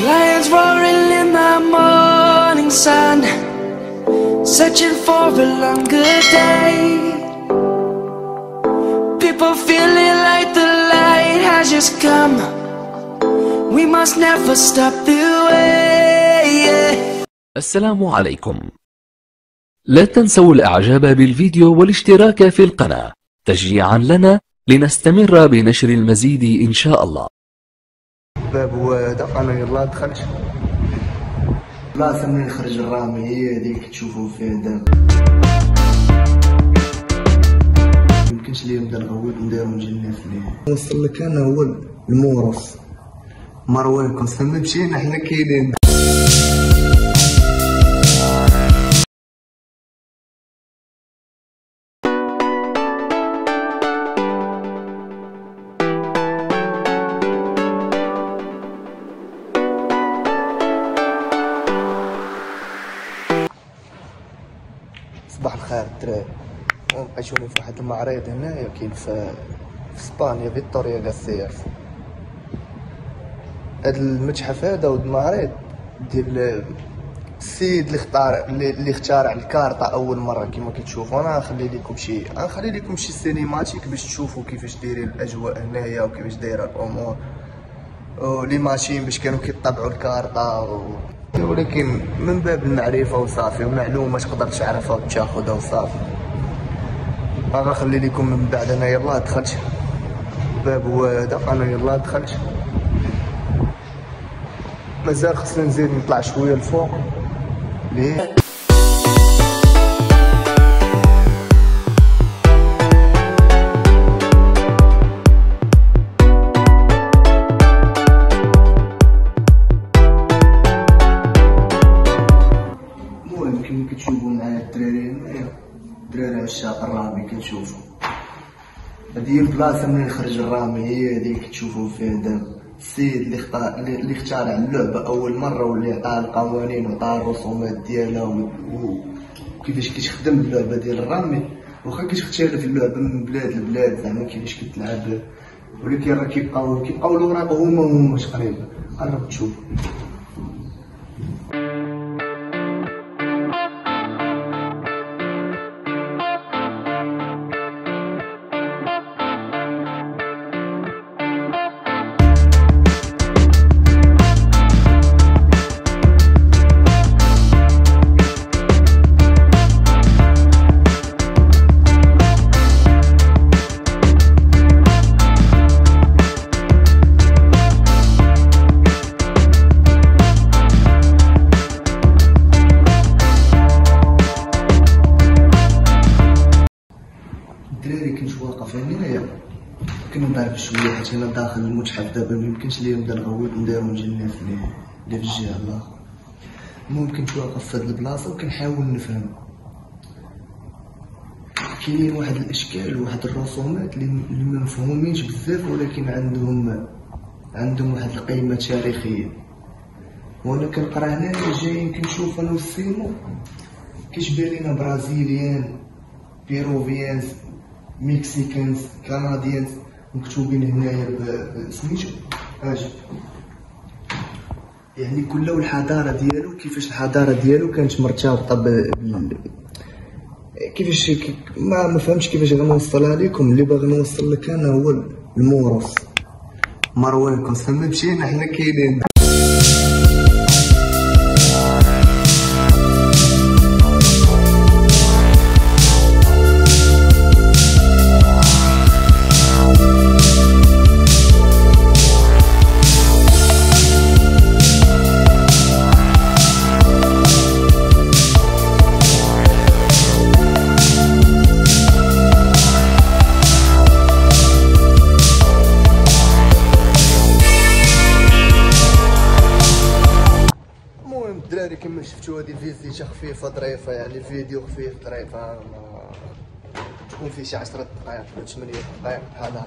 Lions roaring in the morning sun, searching for a longer day. People feeling like the light has just come. We must never stop the way. السلام عليكم لا تنسوا الاعجاب بالفيديو والاشتراك في القناة تشجيعا لنا لنستمر بنشر المزيد ان شاء الله باب وهذا أنا يلا دخلت بلاصه من خرج الرامي هي هذيك تشوفوا فيها دابا يمكنش ليا نبدا نغوت نديرو نجي الناس ليه وصل لك أنا هو المورس. مروان سما مشينا حنا كاينين. الخير الدراري لقيتوني في واحد المعرض هنايا كاين في في إسبانيا فيتوريا غاستيز. هاد المتحف هذا ود المعرض ديال السيد اللي اختار اللي اخترع الكارطة أول مرة كما كتشوفوا. أنا غنخلي لكم شي غنخلي لكم شي cinematic باش تشوفوا كيفاش دايرين الأجواء هنايا وكيفاش دايرة الأمور. و les machines باش كانوا كيطبعوا الكارطة و... ولكن من باب المعرفة وصافي ومعلومة تقدر تعرفها وتاخذها وصافي. أنا غنخلي لكم من بعد أنا يلا دخلت باب هو هذا أنا يلا دخلت مازال خصنا نزيد نطلع شوية الفوق ليه؟ الدراري عشاق الرامي كنشوفوا هذه هي البلاصه منين خرج الرامي هي هذيك تشوفوا فيها دابا السيد اللي اختار اللي اخترع اللعبة أول مرة واللي عطاها القوانين وعطاها الرسومات ديالها وكيفاش كتخدم اللعبة ديال الرامي. واخا كتختلف اللعبة من بلاد لبلاد زعما كيفاش كتلعب. ولكن راه كيبقاو كيبقاو الاوراق هما هما تقريبا قرب تشوف كنت واقف هنايا كنا نضرب شوية حيت أنا داخل المتحف دابا ميمكنش ليا نبدا نغوت ندير الناس اللي في الجهة الاخرى المهم كنت واقف في هاد البلاصة وكنحاول نفهم. كاينين واحد الإشكال وواحد الرسومات اللي ما مفهومينش بزاف ولكن عندهم عندهم واحد القيمة تاريخية. وأنا كنقرا هنايا جايين كنشوف أنا والسيمو كيشبه لينا برازيليان بيروفيانز. مكسيكانز كنديانز مكتوبين هنايا ب ب- سميتو أجي يعني كل والحضاره ديالو كيفاش الحضارة ديالو كانت مرتبطة بال- كيفاش كي- ما ما فهمتش كيفاش غنوصلها لكم اللي باغي نوصل لك أنا هو المورس. مروان سما مشينا حنا كاينين. كما شفتوا هذه فيزيتا خفيفه ظريفه يعني فيديو خفيف ظريف ما تكون فيه شي 10 دقائق ولا 8 دقائق بحال هكا.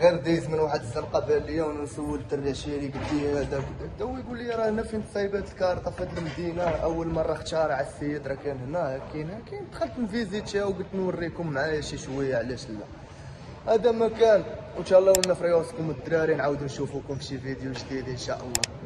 غير دايز من واحد الزنقه بان ليا وأنا نسول الدري عشيري قلت لي هذا. هو يقول لي راه هنا فين تصايبات الكارطه في هذه المدينة. أول مرة اخترع السيد راه كان هنا كاين كاين. دخلت نفيزيتها وقلت نوريكم معايا شي شوية علاش لا. هذا ما كان وإن شاء الله ولنا في الدراري نعاودو نشوفوكم في شي فيديو جديد إن شاء الله.